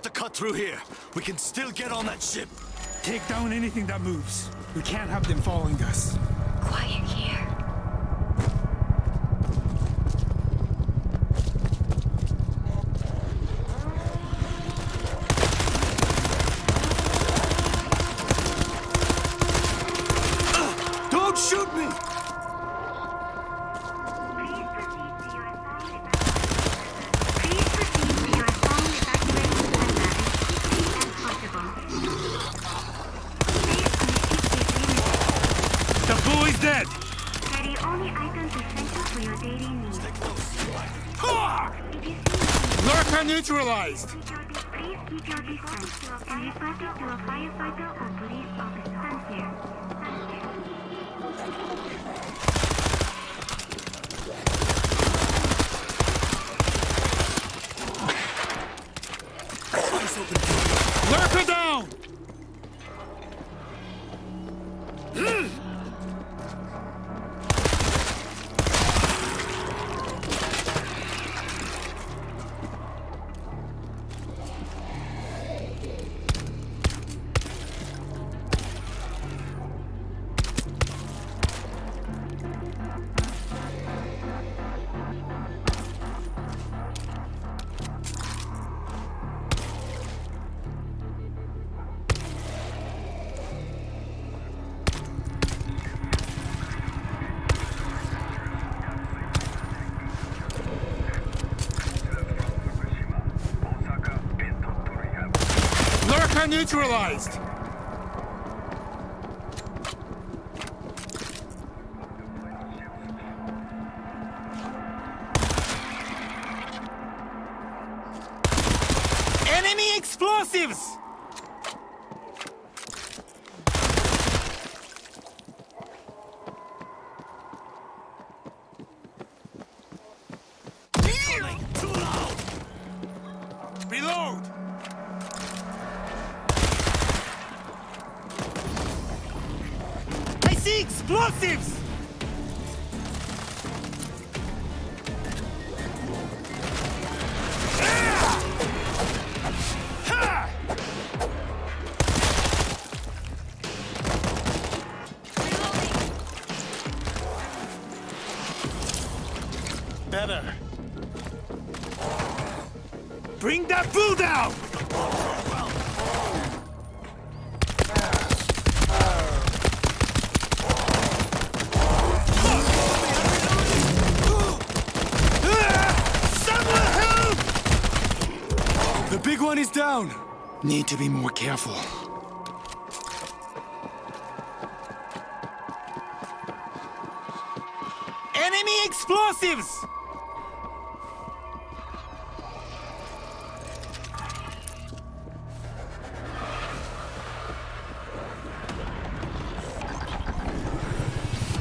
Have to cut through here. We can still get on that ship. Take down anything that moves. We can't have them following us. And report Lurker neutralized! Enemy explosives! Better. Bring that fool down! The big one is down. Need to be more careful. Enemy explosives!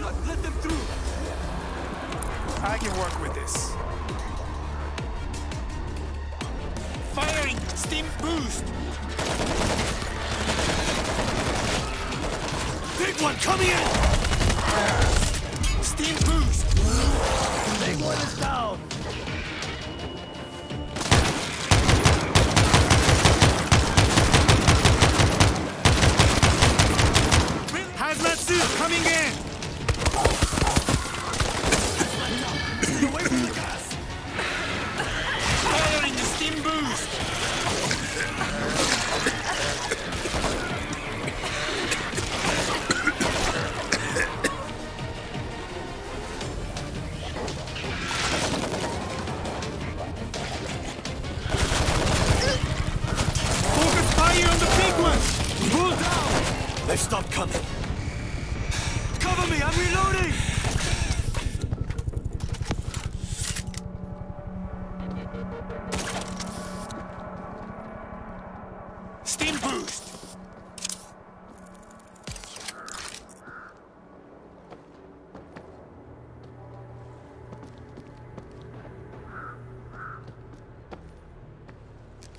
not let them through. I can work with this. Firing! Stim boost! Big one coming in. Stim boost! Big one is down. Hazmat suit coming in!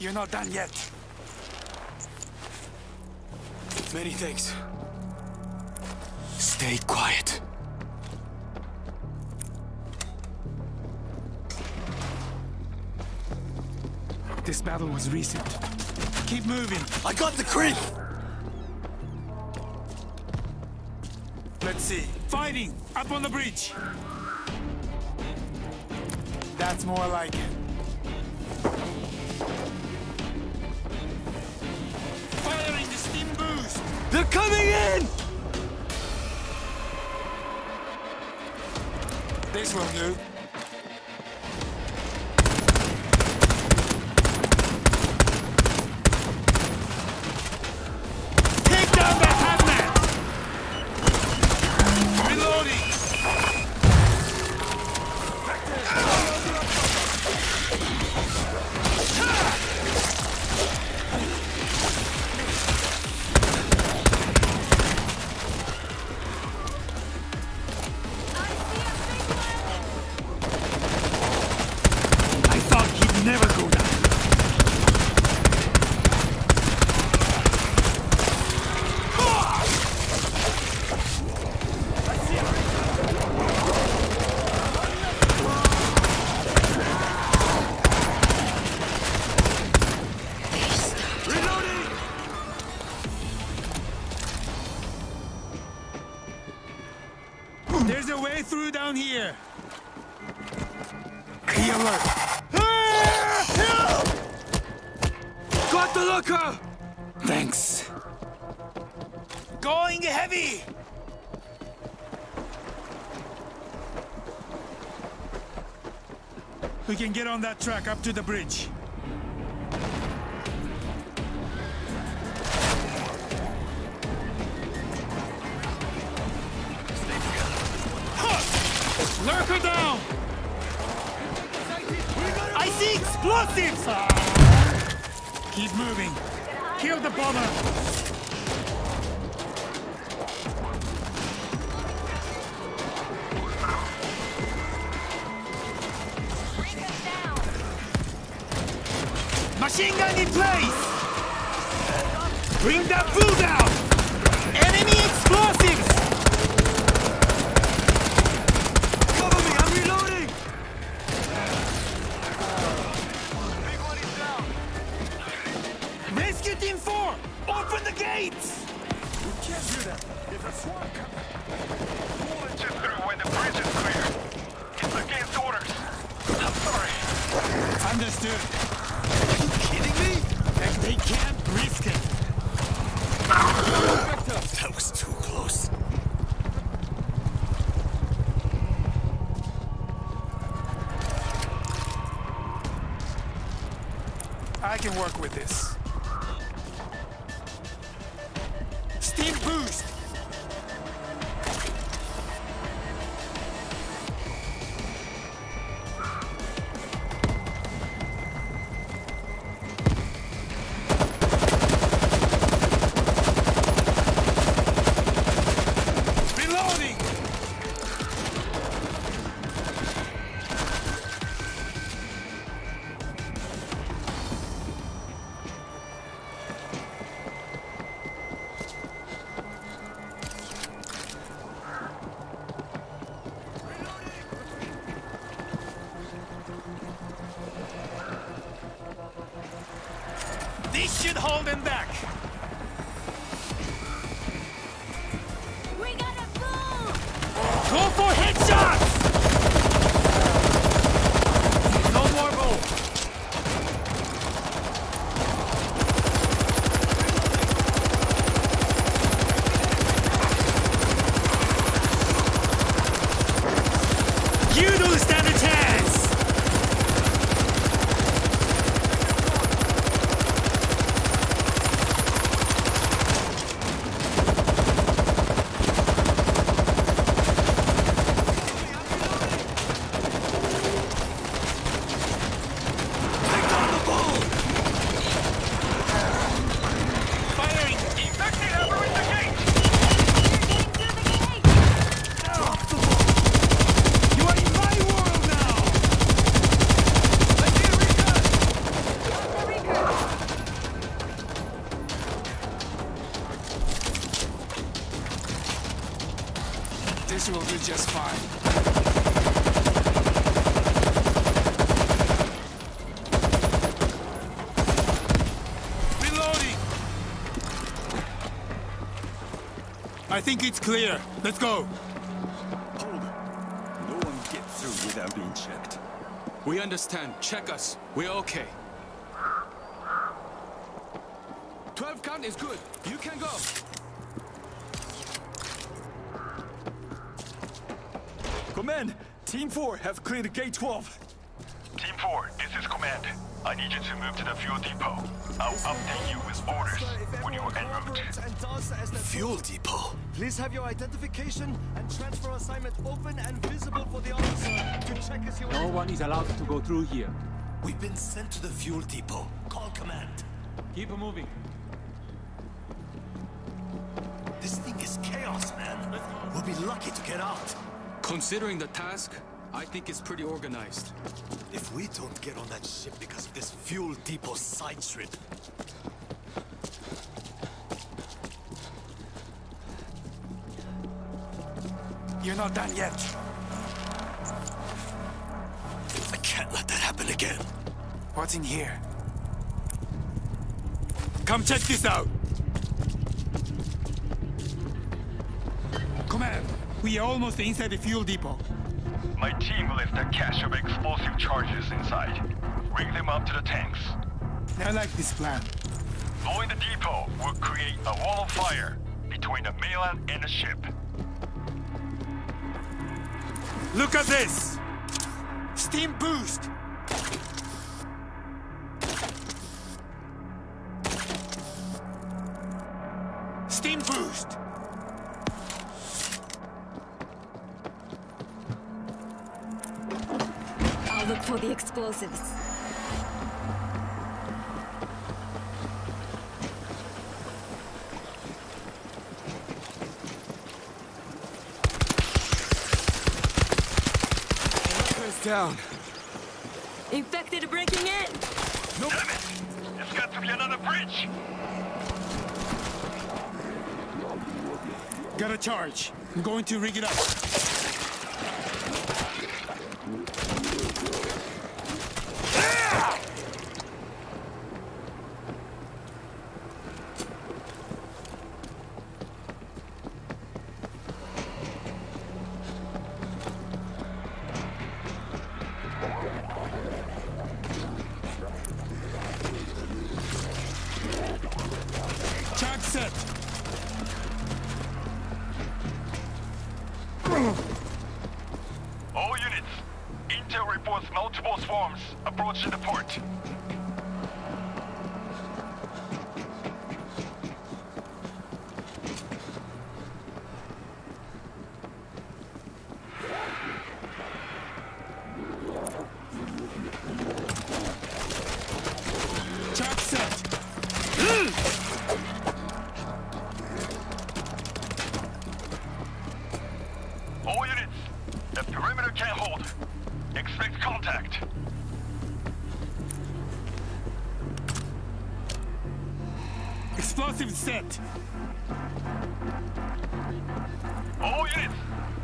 You're not done yet. Many thanks. Stay quiet. This battle was recent. Keep moving. I got the crit! Let's see. Fighting! Up on the bridge! That's more like it. Coming in! This will do. Be alert. Got the Lurker! Thanks. Going heavy! We can get on that track up to the bridge. Lurker down! See explosives! Keep moving. Kill the bomber. Machine gun in place! Bring that fool down! Enemy explosives! Cover me, I'm reloading! Team 4! Open the gates! Pulling just through when the bridge is clear. It's against orders. I'm sorry. Understood. Are you kidding me? They, they can't risk it. That was too close. I can work with this. Stim boost! Think it's clear. Let's go. Hold. No one gets through without being checked. We understand. Check us. We're okay. 12 count is good. You can go. Command, Team 4 have cleared Gate 12. Team 4, this is Command. I need you to move to the fuel depot. I'll update you with orders when you are en route. Fuel depot. Please have your identification and transfer assignment open and visible for the officer to check as you No one is allowed to go through here. We've been sent to the fuel depot. Call command. Keep moving. This thing is chaos, man. We'll be lucky to get out. Considering the task, I think it's pretty organized. If we don't get on that ship because of this fuel depot side trip, You're not done yet. I can't let that happen again. What's in here? Come check this out! Command, we are almost inside the fuel depot. My team left a cache of explosive charges inside. Rig them up to the tanks. I like this plan. Blowing the depot will create a wall of fire between the mainland and the ship. Look at this! Stim boost! Stim boost! For the explosives. Down. Infected breaking in! Damn it! It's got to be another bridge! Got a charge. I'm going to rig it up. Multiple swarms approaching the port.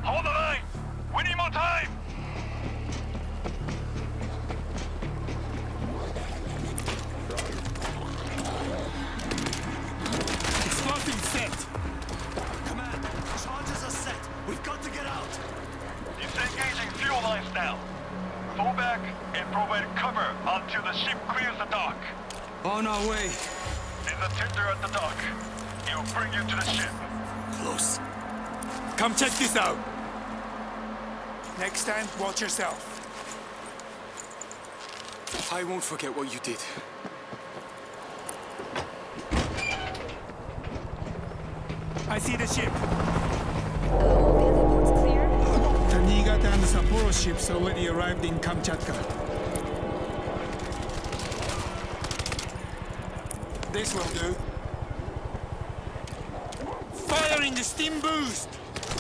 Hold the line. We need more time. Come check this out. Next time, watch yourself. I won't forget what you did. I see the ship. All the other boats clear? The Niigata and Sapporo ships already arrived in Kamchatka. This will do. Fire in the stim boost!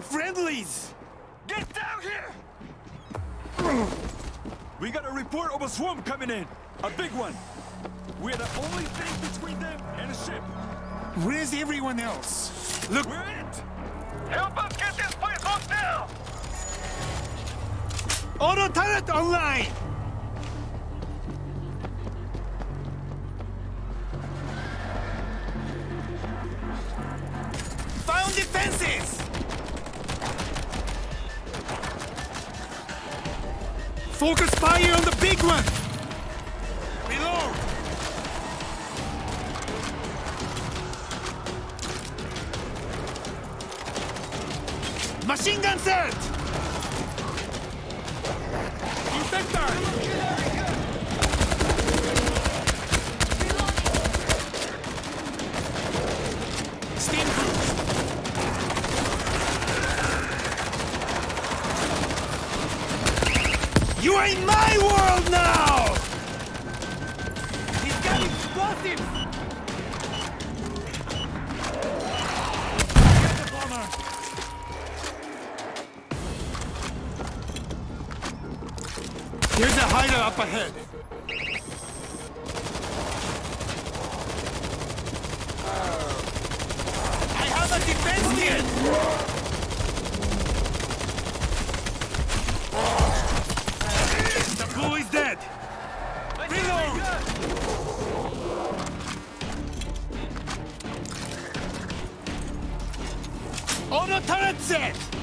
Friendlies! Get down here! We got a report of a swarm coming in. A big one. We're the only thing between them and a ship. Where's everyone else? Look, We're it! Help us get this place locked down! auto turret online! Focus fire on the big one! Reload! Machine gun set! Infector! Stim boost! You are in my world now! He's got explosives! Get the bomber! Here's a hider up ahead. Turret set!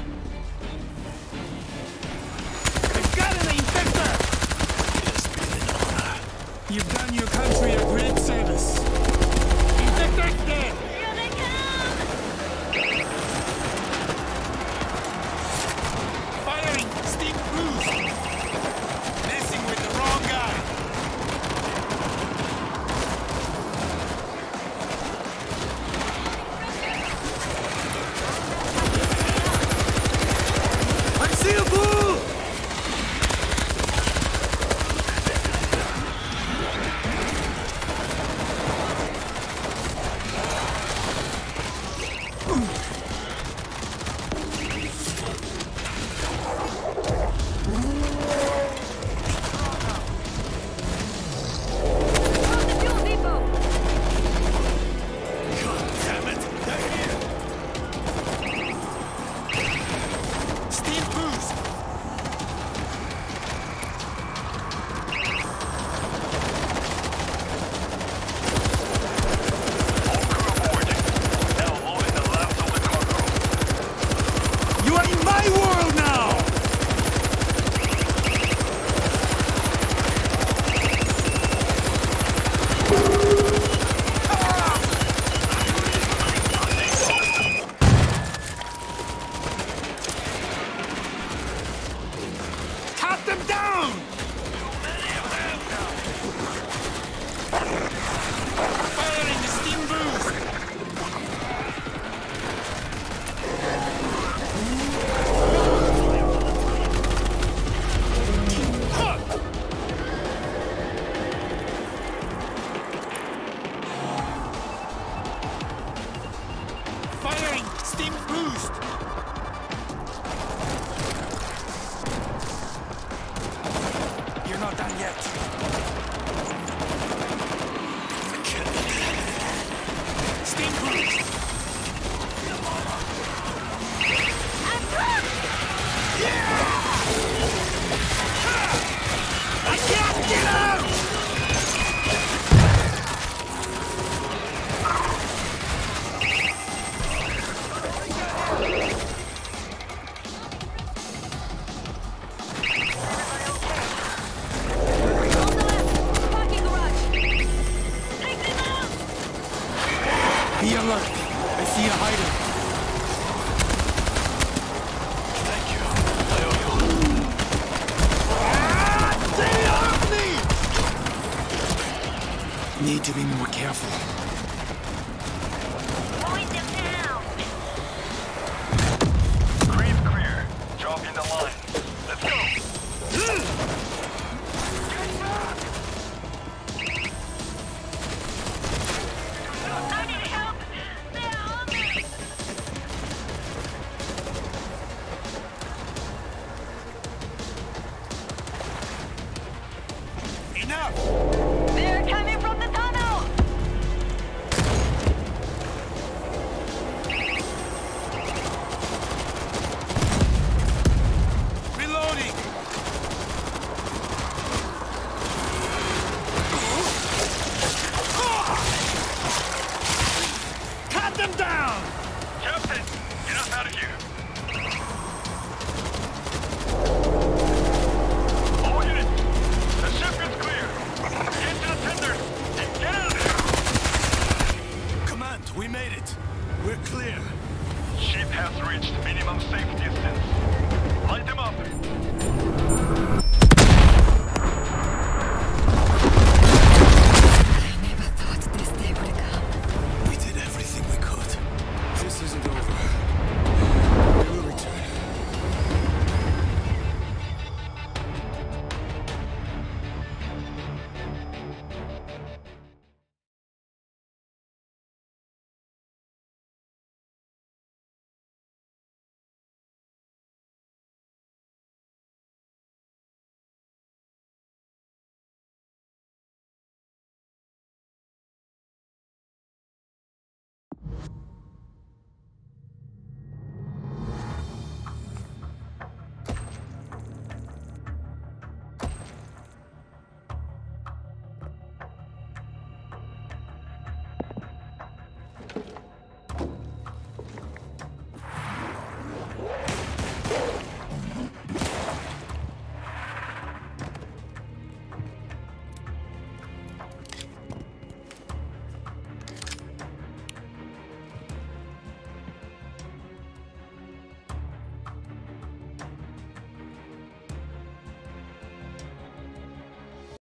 Stim boost!